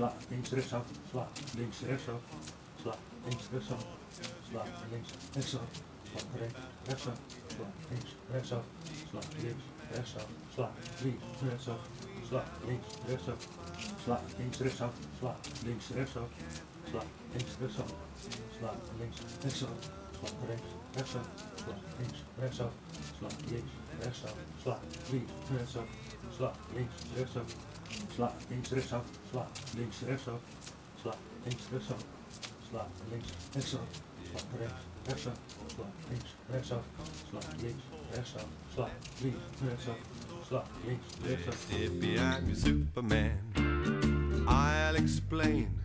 sla, links, rechtsaf, sla, links, rechtsaf, sla, links, rechtsaf, sla, links, rechtsaf, sla, rechts, rechtsaf, sla, links, rechtsaf, sla, links, rechtsaf, sla, links, rechtsaf, sla, links, rechtsaf, sla, links, rechtsaf, sla, links, rechtsaf, sla, links, rechtsaf, sla, links, rechtsaf, sla, rechts, rechtsaf, sla, links, rechtsaf, sla, links, rechtsaf, sla, links, rechtsaf, sla, links, rechtsaf, sla, links, rechtsaf, sla, links, rechtsaf, sla, links, rechtsaf, sla, links, rechtsaf, sla, rechts, rechtsaf, sla, links, rechtsaf, sla, links, rechtsaf, sla, links, rechtsaf, sla, links, rechtsaf. Dippy, I'm Superman. I'll explain